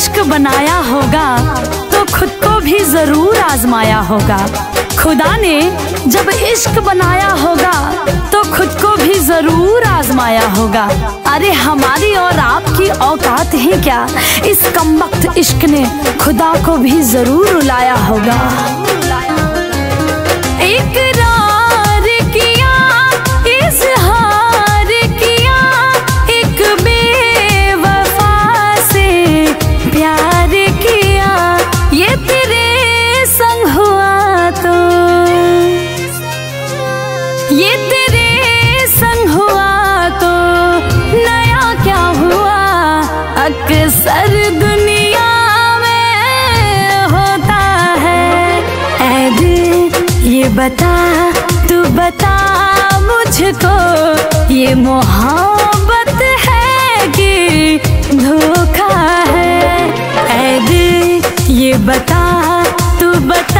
इश्क बनाया होगा तो खुद को भी ज़रूर आजमाया होगा। खुदा ने जब इश्क बनाया होगा तो खुद को भी ज़रूर आजमाया होगा। अरे, हमारी और आपकी औकात है क्या? इस कमबख्त इश्क ने खुदा को भी ज़रूर रुलाया होगा। बता, तू बता मुझको, ये मोहब्बत है कि धोखा है? ऐ दिल, ये बता, तू बता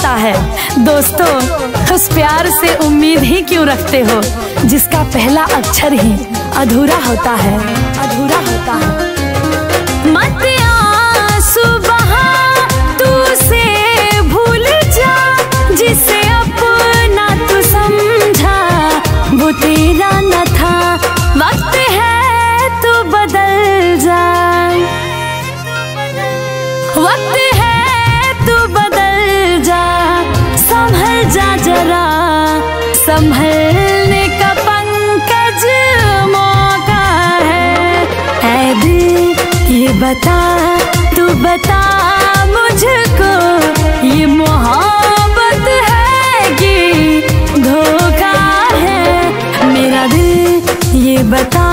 होता है। दोस्तों, उस प्यार से उम्मीद ही क्यों रखते हो? जिसका पहला अक्षर ही अधूरा होता है। अधूरा होता है। मत आँसू बहा, तू से भूल जा, जिसे अपना तू समझा, वो तेरा बता, तू बता मुझको, ये मोहब्बत है कि धोखा है? मेरा दिल ये बता,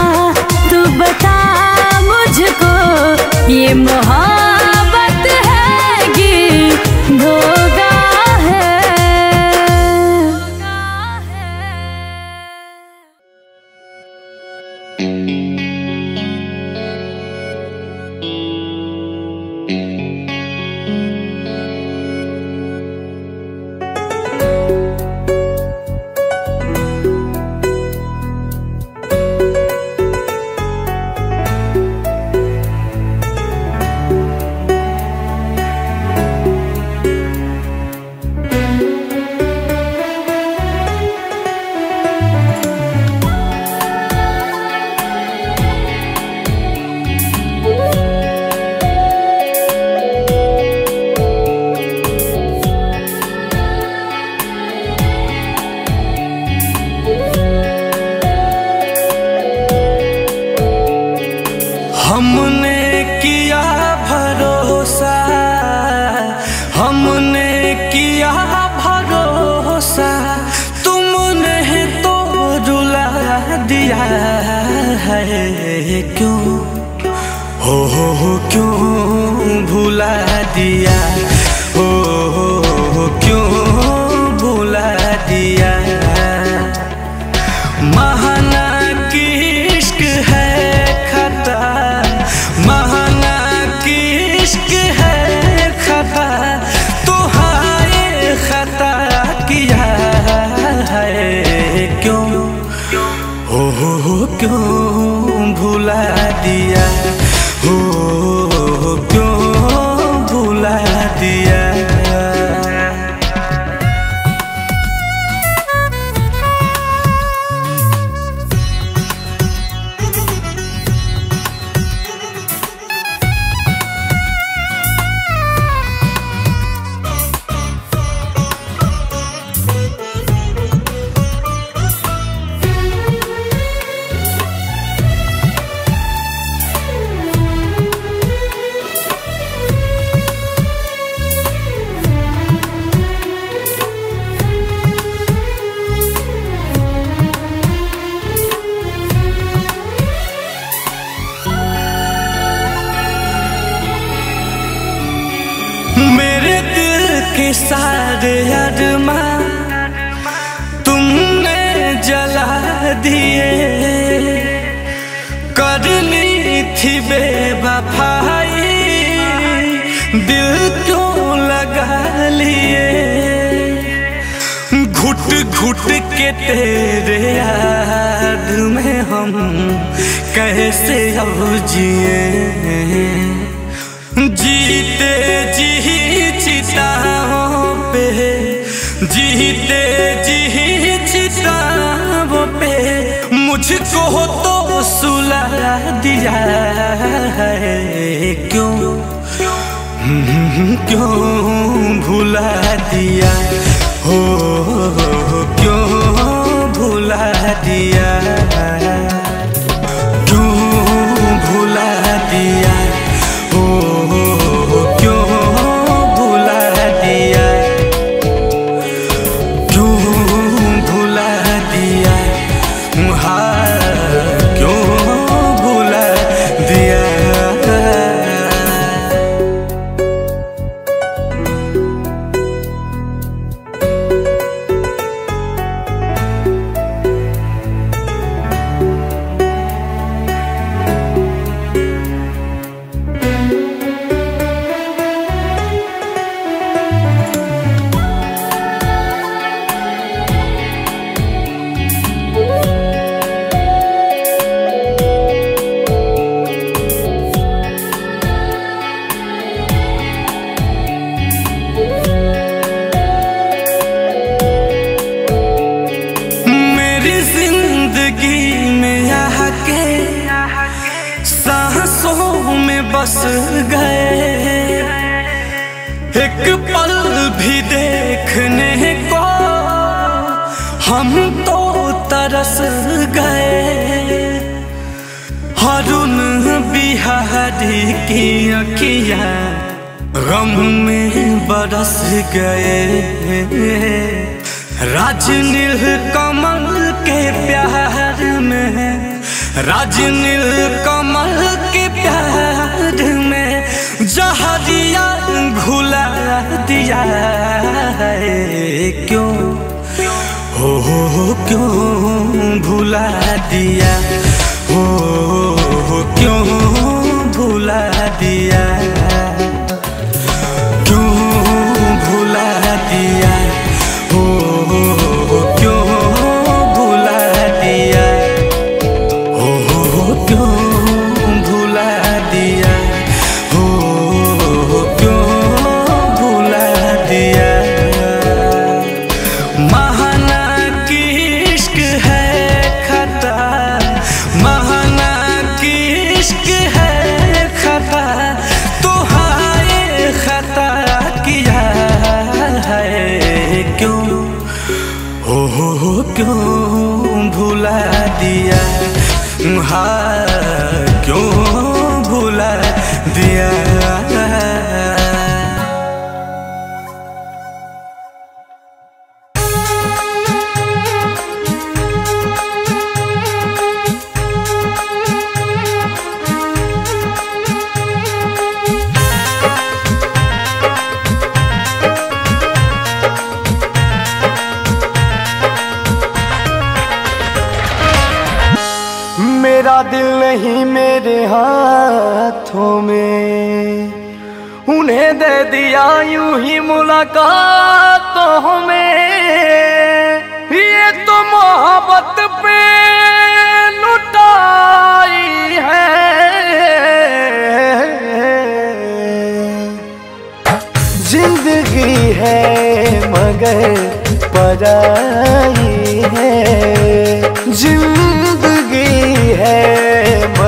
तू बता मुझको, ये मोहब्बत तेरे याद में हम कैसे अब जिए जीते जी चिता पे जीते जी चिता पे मुझको तो सुला दिया है। क्यों? क्यों भुला दिया? हो hadiah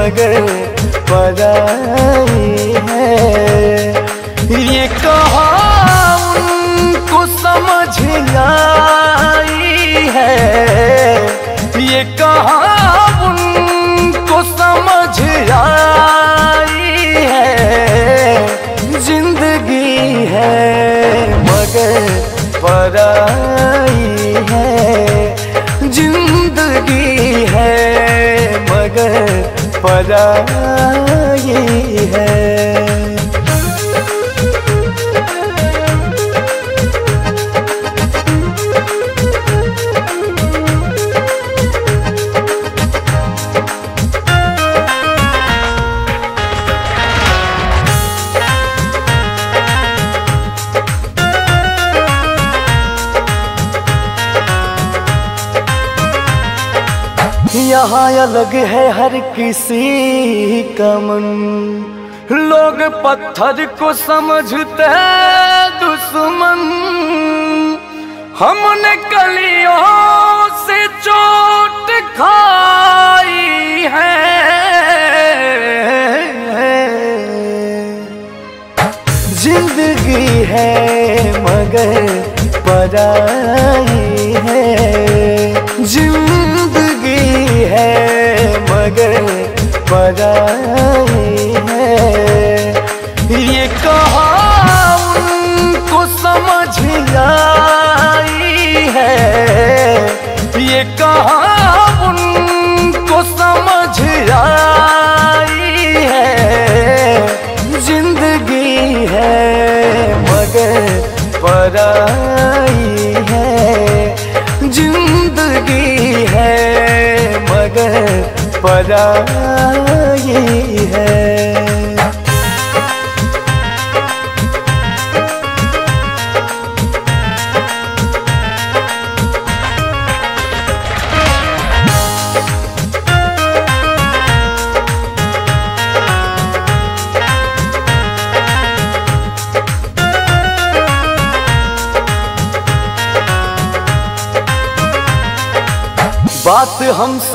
मगर पराई है। ये कहा उनको समझ आई है। ये कहा उनको समझ आई है। ज़िंदगी है मगर पराई पराई अलग है हर किसी का मन। लोग पत्थर को समझते दुश्मन। हमने कलियों से चोट खाई है। ज़िंदगी है मगर पराई है। ज़िंदगी है, मगर पराई है। ये कहा समझ आई है। ये कहा उनको समझ आई है। ज़िंदगी है, मगर पराई पराई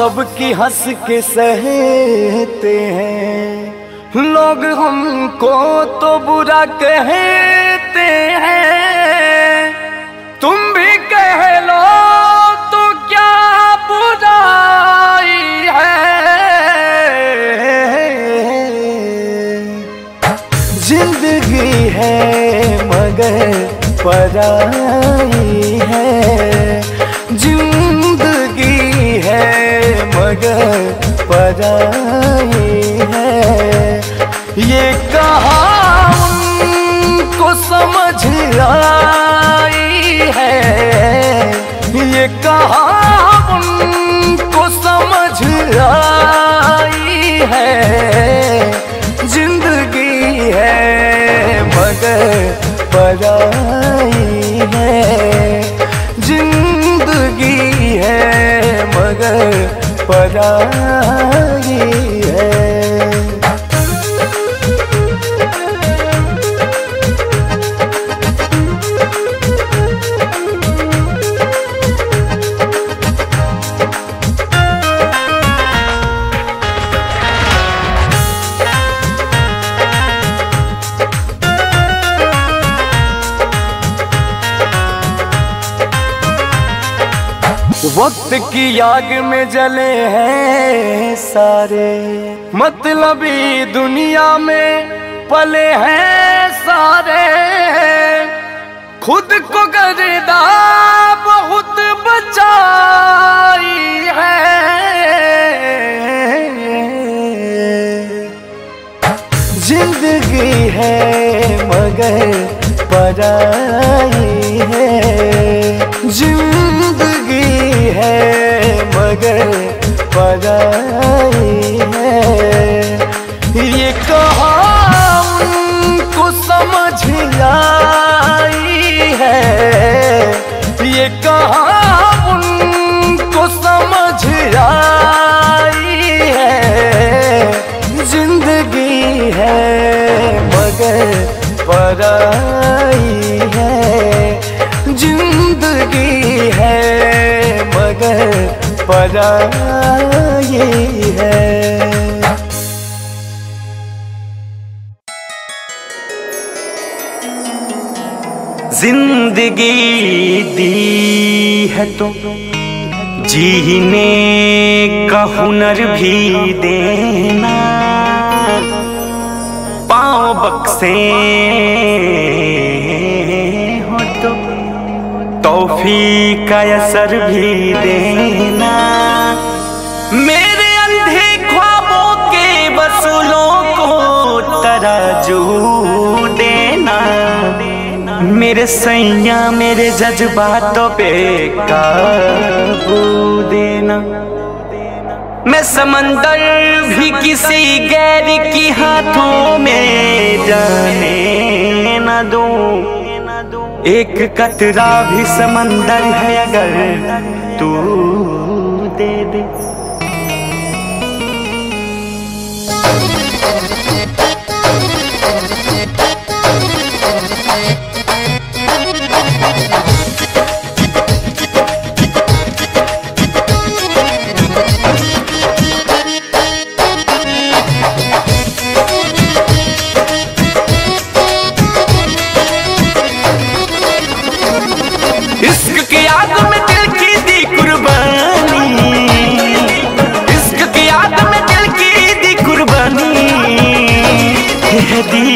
हम सब की हंस के सहते हैं। लोग हमको तो बुरा कहते हैं। तुम भी कह लो तो क्या बुराई है? ज़िंदगी है मगर पराई है। मगर पराई है। ये कहा उनको समझ आई है। ये कहा उनको समझ आई है। ज़िंदगी है, मगर पराई है। ज़िंदगी है, मगर पराई की आग में जले हैं सारे। मतलबी दुनिया में पले हैं सारे। खुद को गर्दा बहुत बचाई है। ज़िंदगी है मगर पराई है। ज़िंदगी है, मगर पराई है। ये कहा को समझ आई है। ये कहा समझ आई ज़िंदगी है पराई है, ज़िंदगी है, मगर पराई है। ज़िंदगी दी है तो जीने का हुनर भी देना। बक्से हो तो तोफी का असर भी देना। मेरे अंधे ख्वाबों के वसूलों को तराजू देना। मेरे सैया, मेरे जज्बातों पे काबू देना। मैं समंदर भी किसी गैर की हाथों में जाने न दो। एक कतरा भी समंदर है अगर तू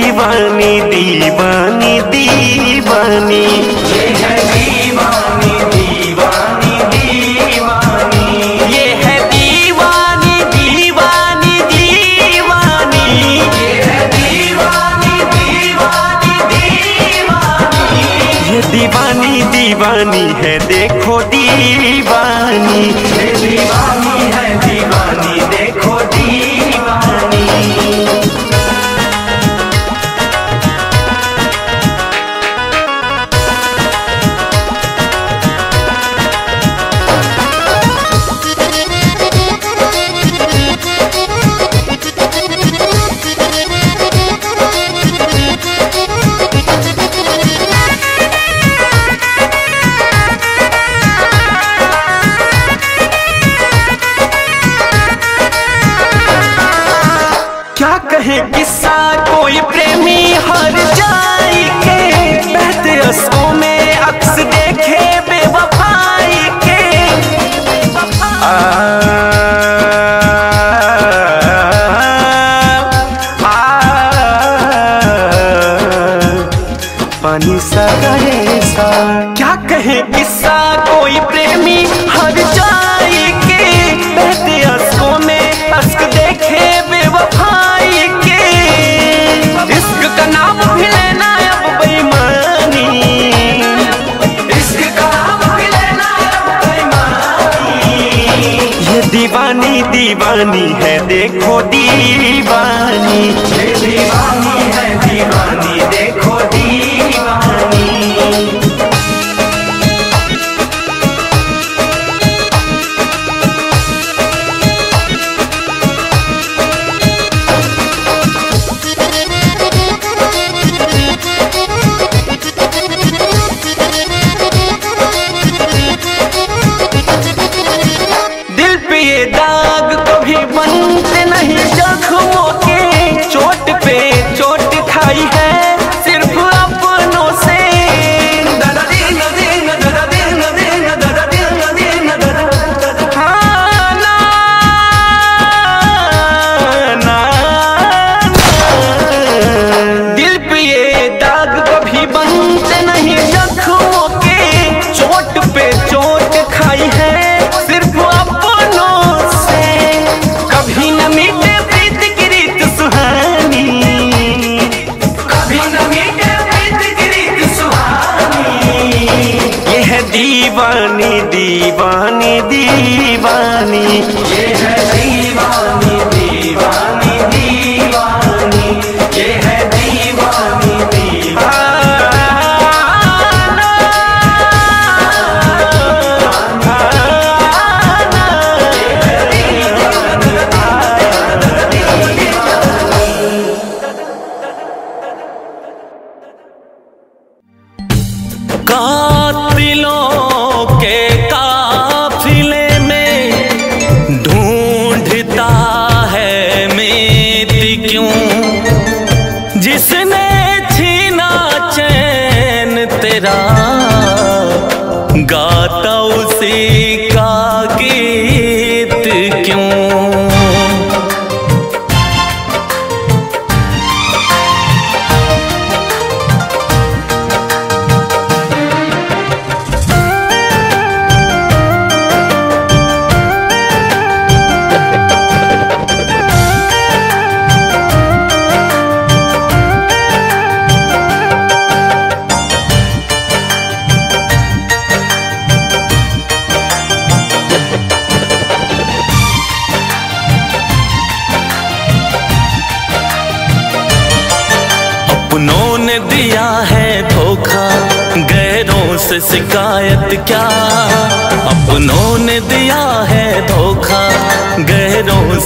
दीवानी दीवानी दीवानी। क्यों जिसने छीना चैन तेरा गाता उसी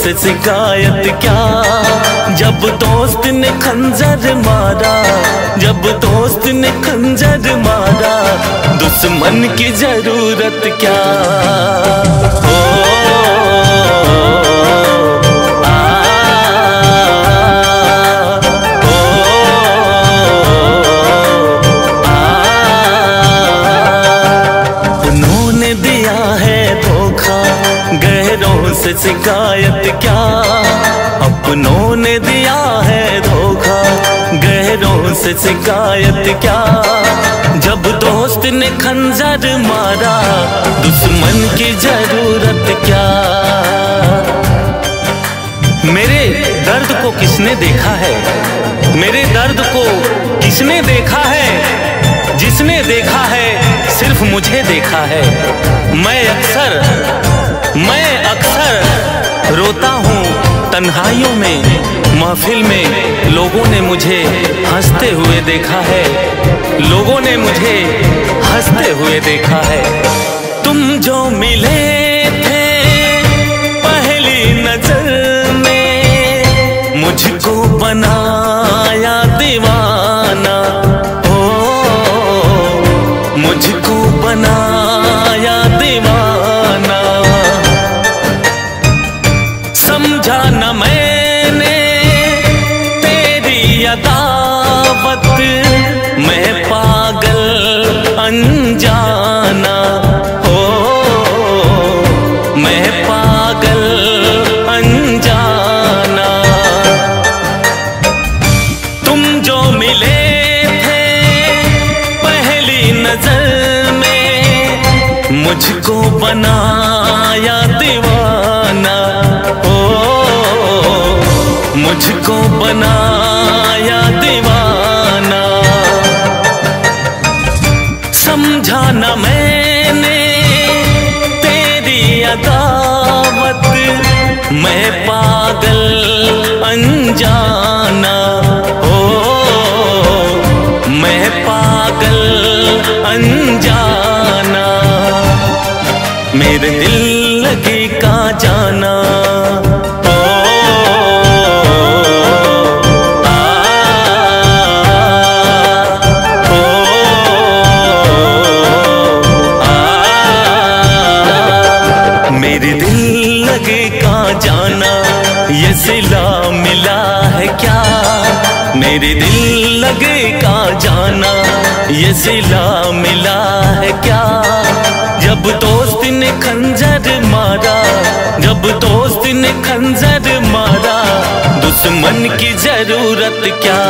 से शिकायत क्या? जब दोस्त ने खंजर मारा जब दोस्त ने खंजर मारा दुश्मन की ज़रूरत क्या? ओ, आ, से शिकायत क्या? अपनों ने दिया है धोखा गैरों से शिकायत क्या? जब दोस्त ने खंजर मारा, दुश्मन की ज़रूरत क्या? मेरे दर्द को किसने देखा है? मेरे दर्द को किसने देखा है? जिसने देखा है, सिर्फ़ मुझे देखा है। मैं अक्सर मैं अक्सर रोता हूँ तन्हाइयों में, महफिल में। लोगों ने मुझे हँसते हुए देखा है। लोगों ने मुझे हँसते हुए देखा है। तुम जो मिले थे पहली नज़र में, मुझको बनाया बनाया दीवाना। ओ, मुझको बनाया दीवाना। समझा न मैंने तेरी अदावत। मैं पागल अनजाना। ओ, मैं पागल मेरे दिल लगी का जाना। ओ, आ, ओ, आ, मेरे दिल लगे का जाना। ये सिला मिला है क्या? मेरे दिल लगे का जाना। ये सिला खंजर मारा जब दोस्त ने खंजर मारा दुश्मन की ज़रूरत क्या?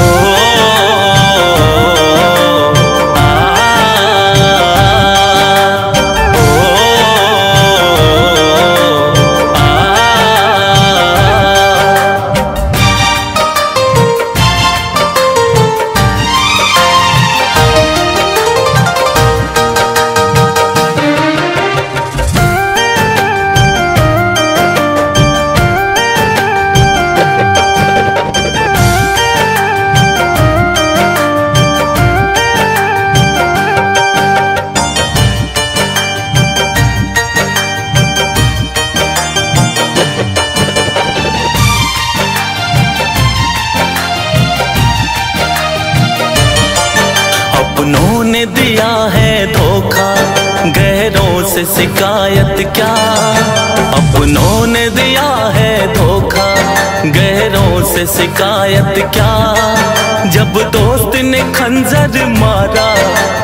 ओ, आ, शिकायत क्या? अपनों ने दिया है धोखा गैरों से शिकायत क्या? जब दोस्त ने खंजर मारा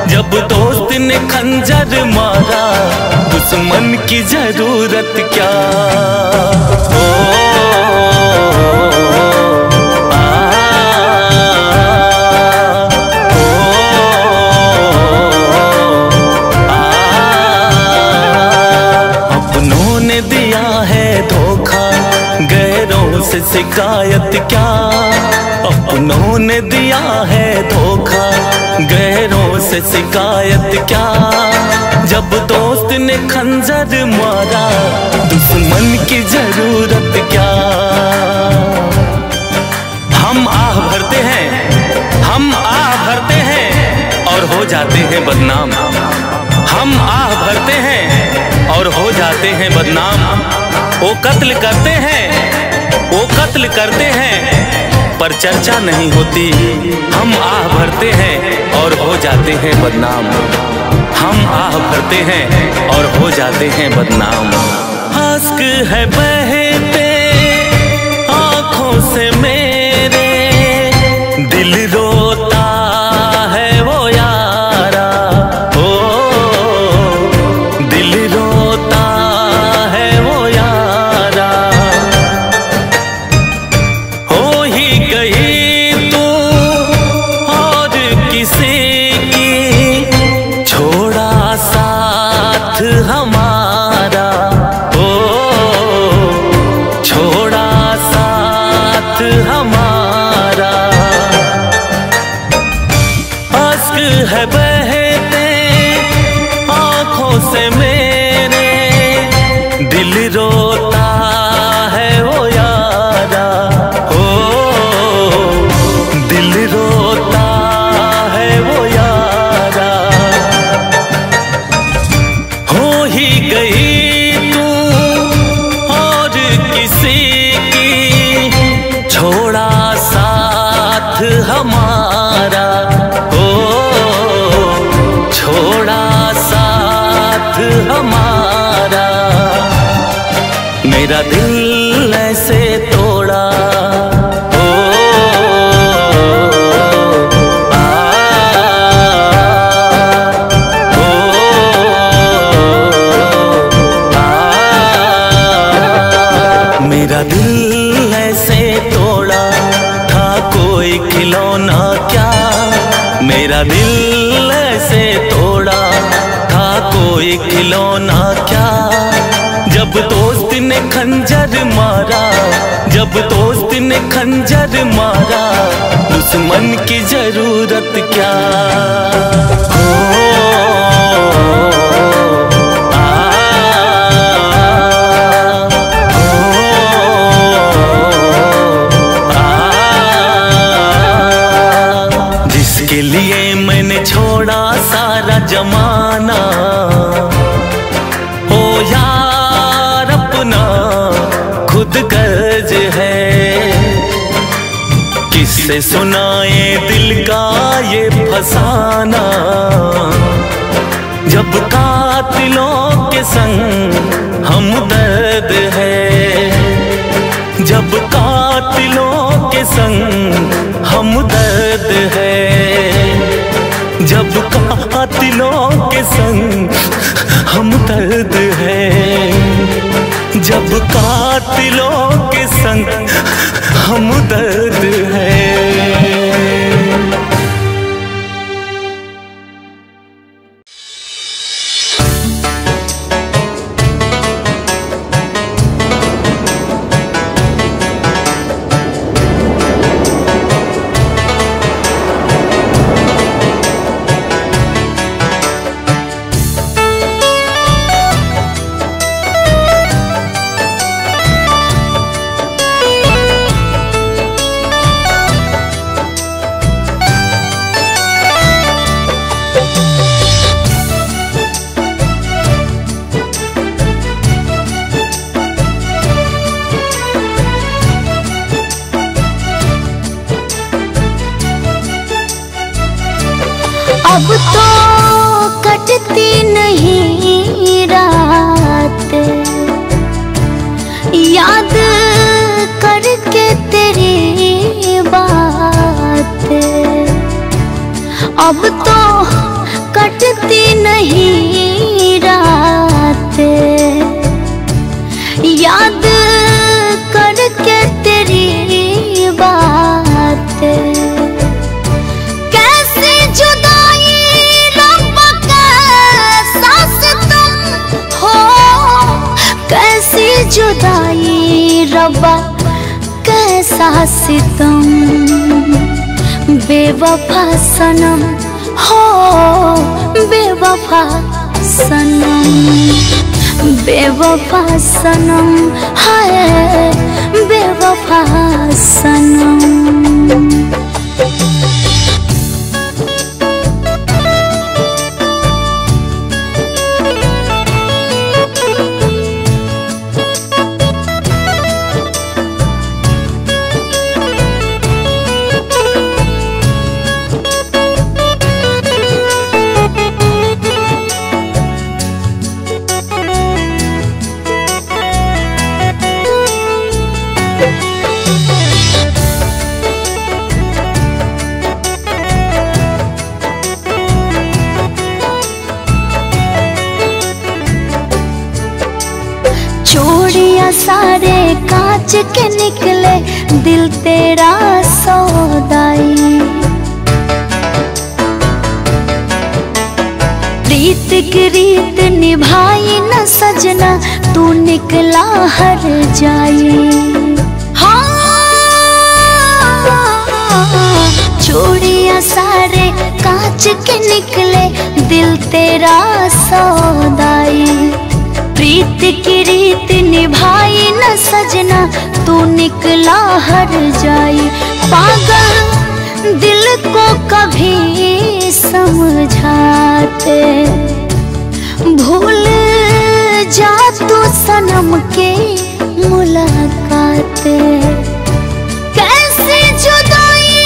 जब दोस्त ने खंजर मारा दुश्मन की ज़रूरत क्या? ओ, से शिकायत क्या? अपनों ने दिया है धोखा गैरों से शिकायत क्या? जब दोस्त ने खंजर मारा, दुश्मन की ज़रूरत क्या? हम आह भरते हैं, हम आह भरते हैं और हो जाते हैं बदनाम। हम आह भरते हैं और हो जाते हैं बदनाम। वो कत्ल करते हैं वो कत्ल करते हैं, पर चर्चा नहीं होती। हम आह भरते हैं और हो जाते हैं बदनाम। हम आह भरते हैं और हो जाते हैं बदनाम। हस्क है बहते, आँखों से मेरे, दिल रोता साथ हमारा मेरा दिल ऐसे तोड़ा। ओ आ, ओ, आ, मेरा दिल ऐसे तोड़ा था कोई खिलौना क्या? मेरा दिल ऐसे तोड़ा था कोई खिलौना क्या? जब दोस्त ने खंजर मारा जब दोस्त ने खंजर मारा दुश्मन की ज़रूरत क्या? आ, जिसके लिए मैंने छोड़ा सारा जमाना कर्ज है। किससे सुनाए दिल का ये फसाना? जब कातिलों के संग हम दर्द है। जब कातिलों के संग हम दर्द है। कातिलों के संग हम दर्द है। जब कातिलों के संग हम दर्द है। अब तो कटती नहीं रात। याद करके तेरी बात। कैसे जुदाई सास तुम हो? कैसी जुदाई रब्बा कैसा सितम बेवफा सनम हो बेवफा सनम बेवफा सनम है बेवफा सनम। कांच के निकले, दिल तेरा सौदाई। प्रीत की रीत निभाई न सजना, तू निकला हर जाई। हाँ चूड़िया सारे कांच के निकले, दिल तेरा सौदाई। निकला हर जाई। पागल दिल को कभी समझाते। भूल जा तू सनम के मुलाकात। कैसे जुदाई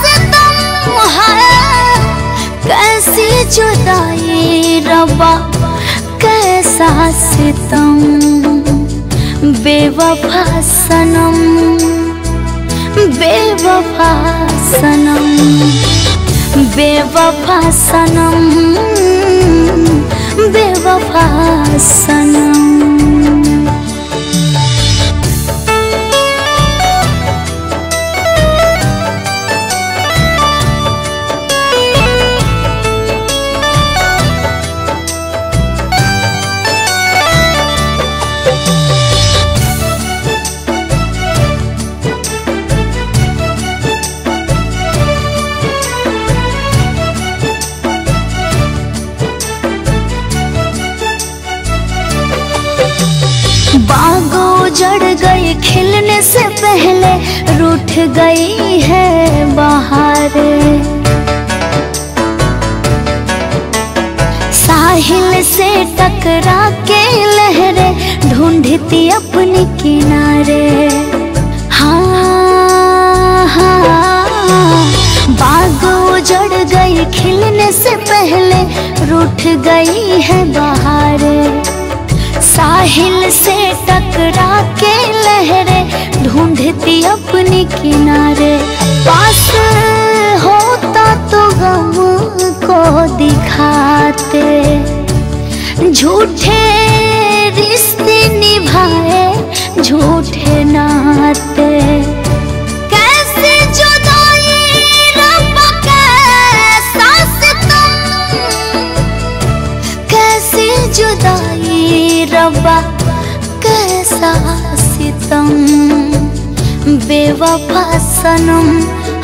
सितम है। कैसी जुदाई रबा कैसा सितम बेवफा सनम बेवफा सनम पहले रूठ गई है बाहर। साहिल से टकरा के लहरे ढूंढती अपनी किनारे। हाँ हाँ गई खिलने से पहले रूठ गई है बाहर। साहिल से टकरा के लहरे, ढूंढती अपनी किनारे। पास होता तो गम को दिखाते। झूठे रिश्ते निभाए, झूठे नाते। सितम बेवफा सनम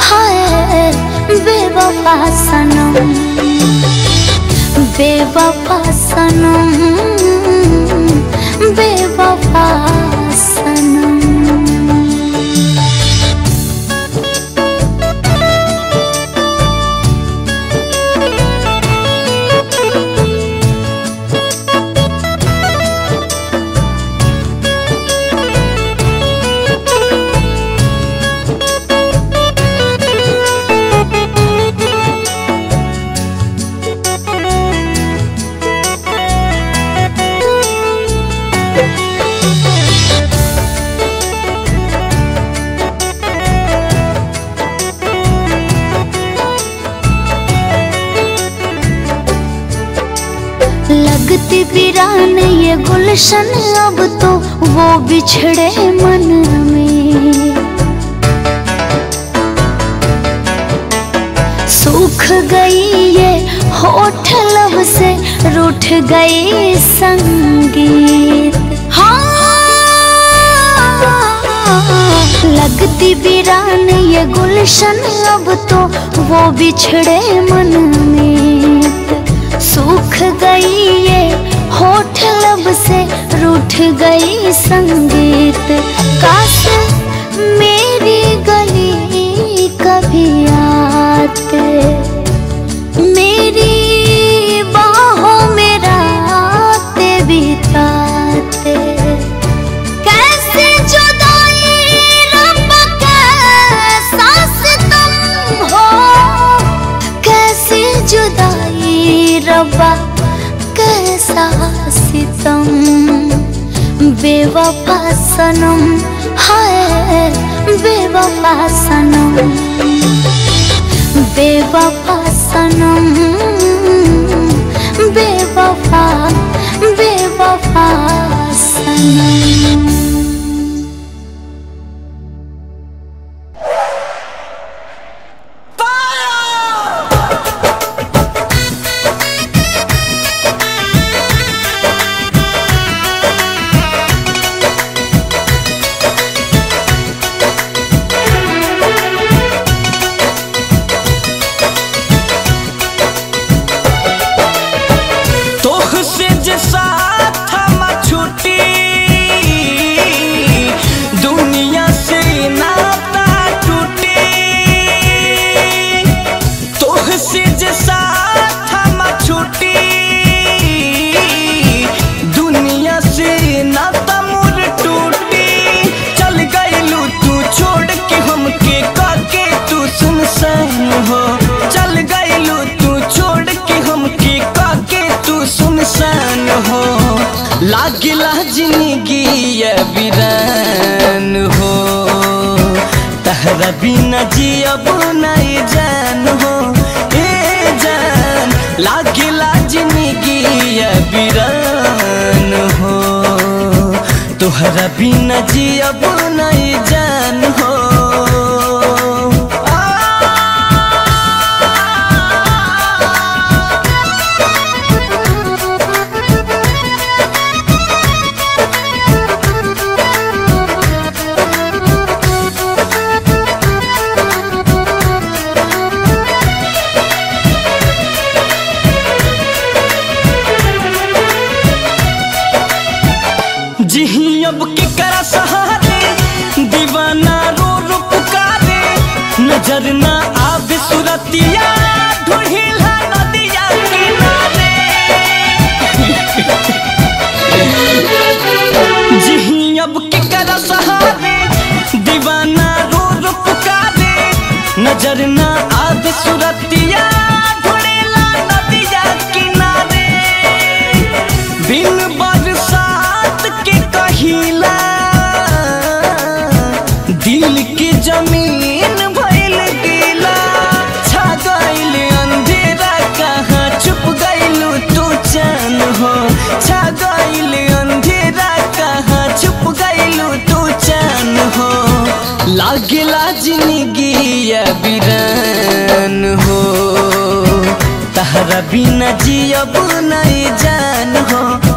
हाय बेवफा सनम बेवफा सनम बेवफा लगती वीरान ये गुलशन, अब तो वो बिछड़े मन में। सूख गई ये होठ लब से रूठ गई संगीत। हाँ, लगती बिरान ये गुलशन, अब तो वो बिछड़े मन में। सूख गई ये होठ लब से रूठ गई संगीत। काश मेरी गली कभी आते। बेवफा सनम हाय बेवफा सनम बेवफा सनम बेवफा बेवफा सनम अभी न नहीं जान हो, ए जान। लागिला ज़िंदगी अबिरान हो। तुहरा बिना जियब नहीं जान अब सहारे? दीवाना रो रो पुकारे नज़र ना आद सुरती जिया बिरान हो तहरा बिना जियब नहीं जान हो।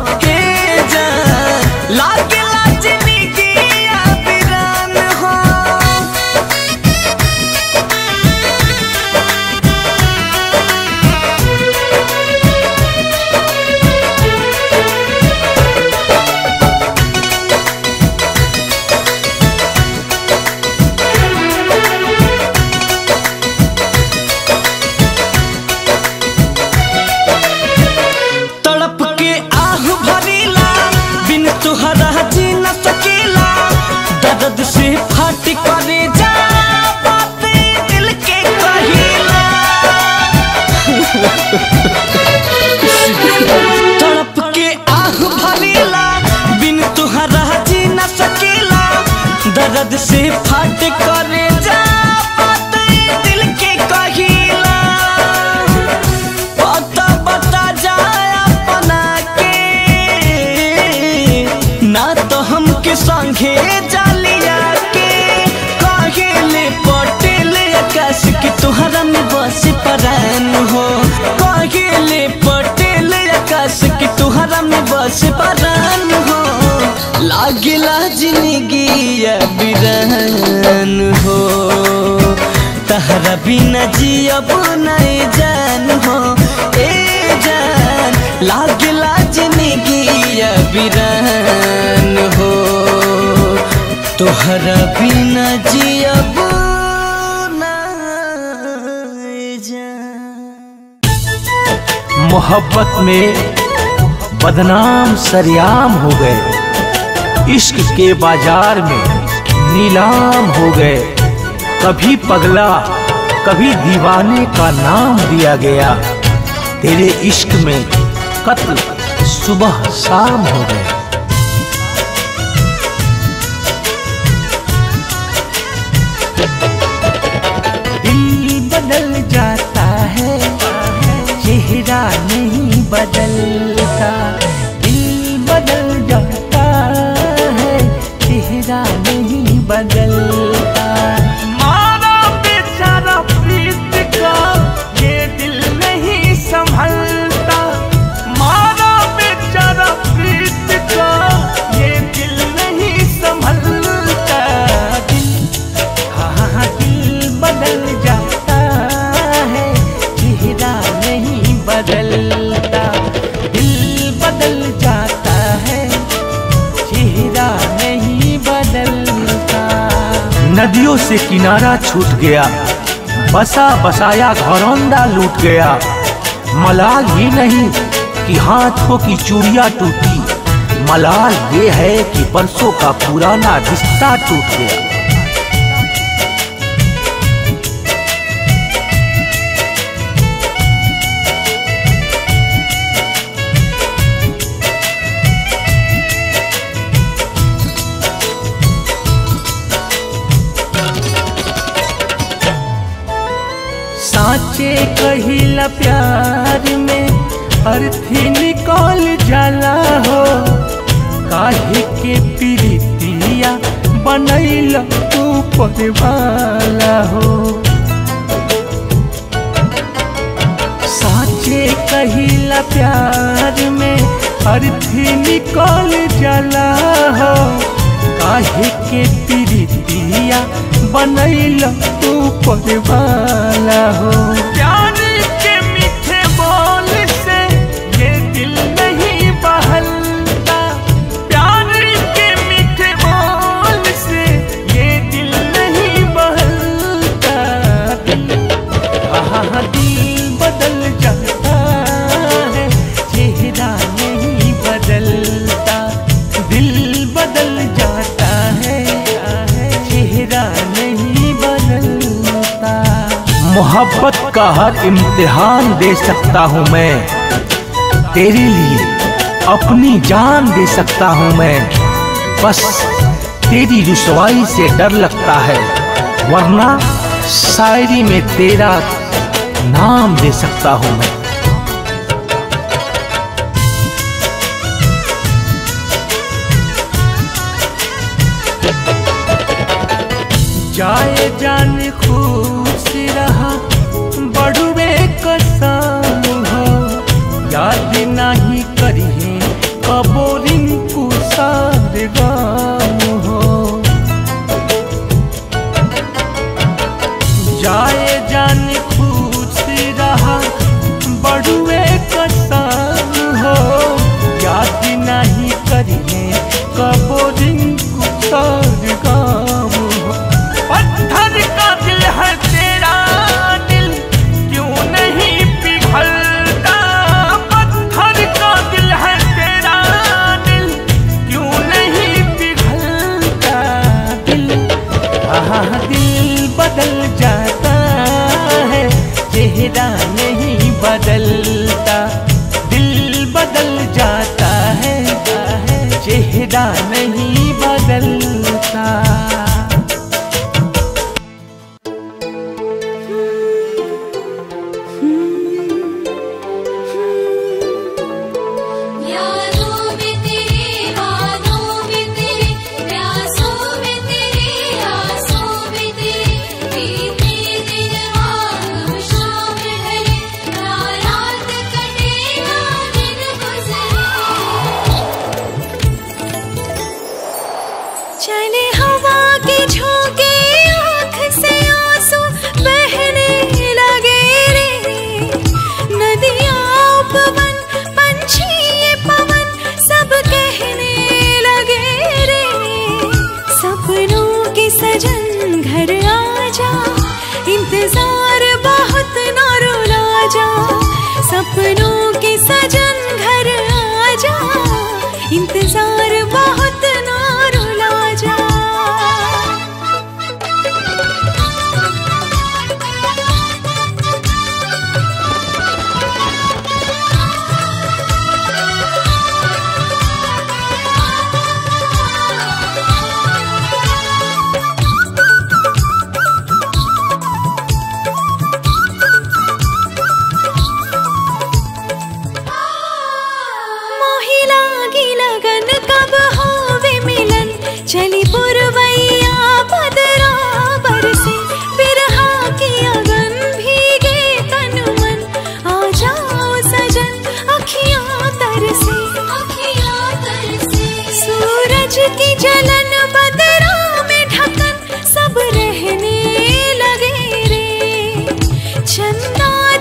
बिरहन हो तहरा बिना जियब नहीं जान हो। ए जान लागला ज़िंदगी बिरहन हो। तोहरा बिना जियब मोहब्बत में बदनाम सरियाम हो गए। इश्क के बाज़ार में नीलाम हो गए। कभी पगला, कभी दीवाने का नाम दिया गया। तेरे इश्क में कत्ल सुबह शाम हो गए। है, चेहरा नहीं बदलता। नहीं से किनारा छूट गया। बसा बसाया घरौंदा लूट गया। मलाल ये नहीं कि हाथों की चूड़िया टूटी। मलाल ये है कि बरसों का पुराना रिश्ता टूट गया। साचे कहिला प्यार में अर्थी निकल जाला हो। काहे के प्रीतिया बनैल तू परिवाला हो। साचे कहिला प्यार में अर्थी निकल जाला हो। काहे के प्रीतिया बनैल तू परिवाला हो। प्यार मोहब्बत का हर इम्तिहान दे सकता हूँ मैं। तेरे लिए अपनी जान दे सकता हूँ मैं। बस तेरी रुसवाई से डर लगता है, वरना शायरी में तेरा नाम दे सकता हूँ मैं। जाए जान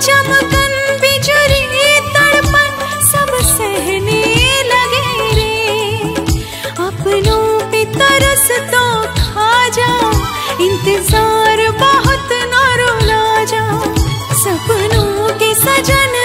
चमकन बिजुरी तड़पन, सब सहने लगे रे। अपनों पे तरस तो खा जा इंतज़ार बहुत ना रुला जा सपनों के सजन